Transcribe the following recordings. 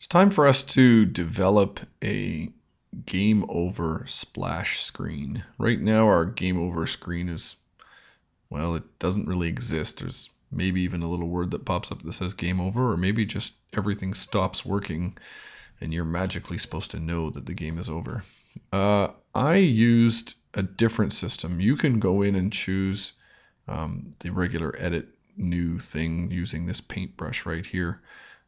It's time for us to develop a game over splash screen. Right now our game over screen is, well, it doesn't really exist. There's maybe even a little word that pops up that says game over, or maybe just everything stops working and you're magically supposed to know that the game is over. Uh, I used a different system. You can go in and choose um, the regular edit new thing using this paintbrush right here.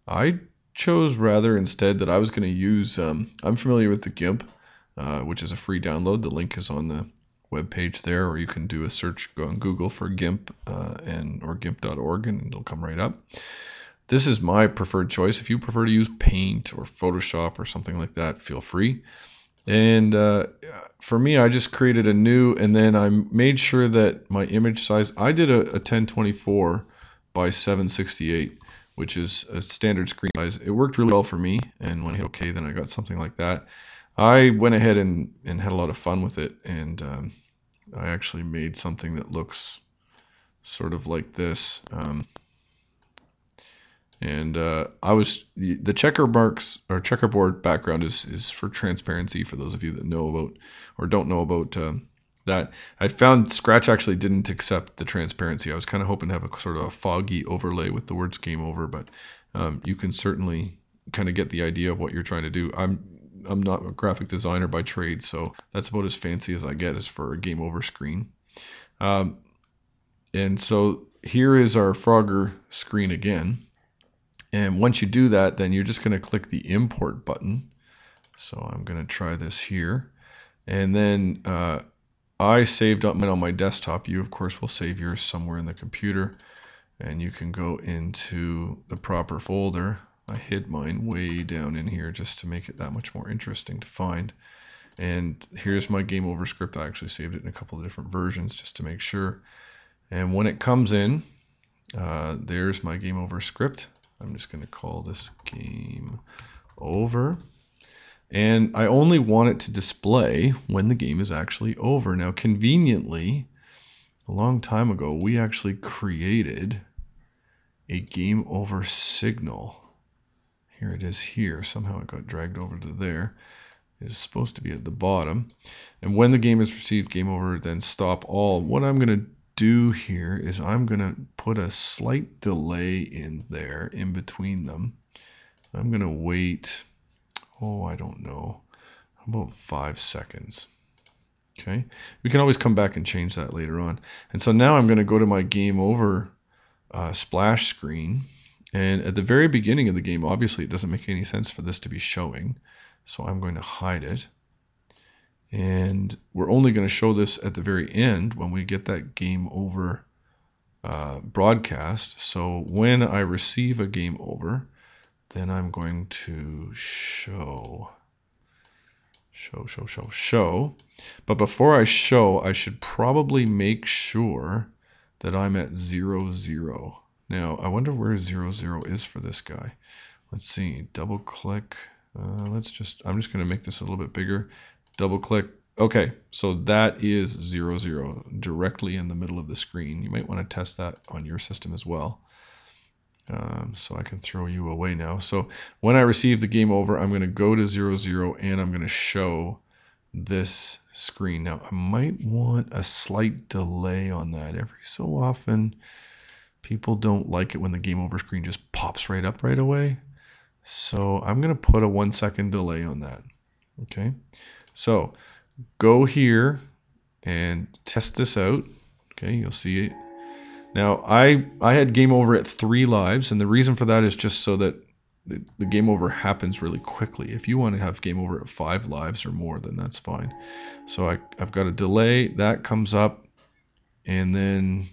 I chose rather instead that I was going to use, um, I'm familiar with the GIMP, uh, which is a free download. The link is on the web page there, or you can do a search go on Google for GIMP uh, and or GIMP.org and it'll come right up. This is my preferred choice. If you prefer to use Paint or Photoshop or something like that, feel free. And uh, for me, I just created a new, and then I made sure that my image size, I did a, a 1024 by 768 which is a standard screen size. It worked really well for me, and when I hit OK, then I got something like that. I went ahead and, and had a lot of fun with it, and um, I actually made something that looks sort of like this. Um, and uh, I was the checker marks or checkerboard background is is for transparency for those of you that know about or don't know about um, that I found Scratch actually didn't accept the transparency. I was kind of hoping to have a sort of a foggy overlay with the words game over, but um, you can certainly kind of get the idea of what you're trying to do. I'm I'm not a graphic designer by trade, so that's about as fancy as I get as for a game over screen. Um, and so here is our Frogger screen again. And once you do that, then you're just going to click the import button. So I'm going to try this here. And then uh, I saved up mine on my desktop. You, of course, will save yours somewhere in the computer. And you can go into the proper folder. I hid mine way down in here just to make it that much more interesting to find. And here's my game over script. I actually saved it in a couple of different versions just to make sure. And when it comes in, uh, there's my game over script. I'm just going to call this game over. And I only want it to display when the game is actually over. Now, conveniently, a long time ago, we actually created a game over signal. Here it is here. Somehow it got dragged over to there. It is supposed to be at the bottom. And when the game is received, game over, then stop all. What I'm going to do here is I'm going to put a slight delay in there in between them. I'm going to wait oh, I don't know, about five seconds. Okay, we can always come back and change that later on. And so now I'm going to go to my game over uh, splash screen. And at the very beginning of the game, obviously it doesn't make any sense for this to be showing. So I'm going to hide it. And we're only going to show this at the very end when we get that game over uh, broadcast. So when I receive a game over, then I'm going to show, show, show, show, show. But before I show, I should probably make sure that I'm at 0, 0. Now, I wonder where 0, 0 is for this guy. Let's see, double click. Uh, let's just, I'm just going to make this a little bit bigger. Double click. Okay, so that is 0, 0, directly in the middle of the screen. You might want to test that on your system as well. Um, so I can throw you away now. So when I receive the game over, I'm going to go to 0, 0, and I'm going to show this screen. Now, I might want a slight delay on that. Every so often, people don't like it when the game over screen just pops right up right away. So I'm going to put a one second delay on that. Okay, so go here and test this out. Okay, you'll see it now, I I had game over at three lives, and the reason for that is just so that the, the game over happens really quickly. If you want to have game over at five lives or more, then that's fine. So I, I've got a delay that comes up, and then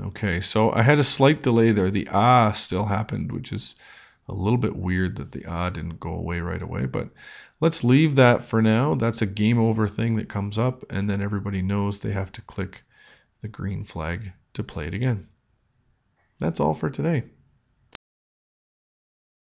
okay. So I had a slight delay there. The ah still happened, which is a little bit weird that the ah didn't go away right away. But let's leave that for now. That's a game over thing that comes up, and then everybody knows they have to click the green flag to play it again. That's all for today.